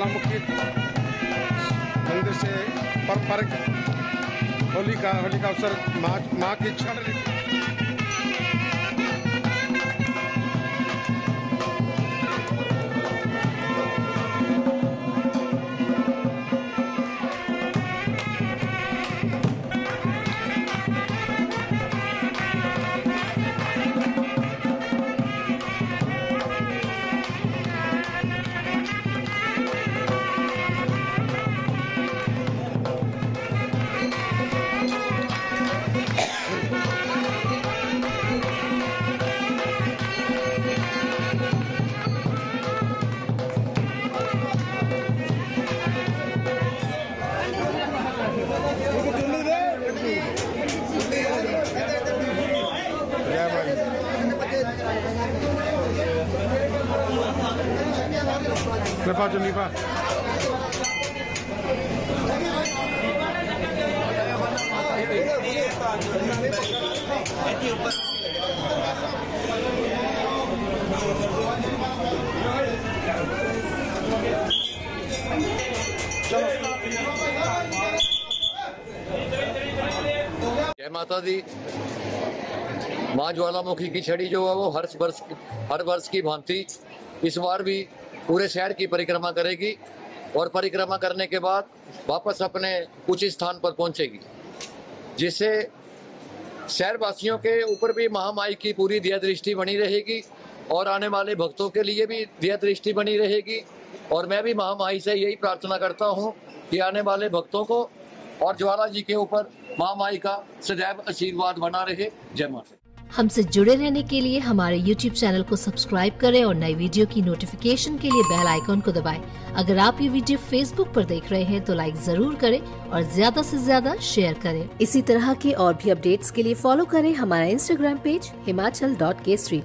ज्वालामुखी मंदिर से पारंपरिक होली का होली का अवसर माँ माँ की Ne pas de mi pas. जय माता दी। माँ ज्वालामुखी की छड़ी जो है वो हर वर्ष हर वर्ष की भांति इस बार भी पूरे शहर की परिक्रमा करेगी और परिक्रमा करने के बाद वापस अपने उच्च स्थान पर पहुंचेगी, जिससे शहरवासियों के ऊपर भी महामाई की पूरी दया दृष्टि बनी रहेगी और आने वाले भक्तों के लिए भी दया दृष्टि बनी रहेगी। और मैं भी महामाई से यही प्रार्थना करता हूँ कि आने वाले भक्तों को और ज्वाला जी के ऊपर महामाई का सदैव आशीर्वाद बना रहे। जय माता हमसे जुड़े रहने के लिए हमारे YouTube चैनल को सब्सक्राइब करें और नई वीडियो की नोटिफिकेशन के लिए बेल आइकॉन को दबाएँ। अगर आप ये वीडियो Facebook पर देख रहे हैं तो लाइक ज़रूर करें और ज़्यादा से ज़्यादा शेयर करें इसी तरह के और भी अपडेट्स के लिए फॉलो करें हमारा Instagram page Himachal dot Kesari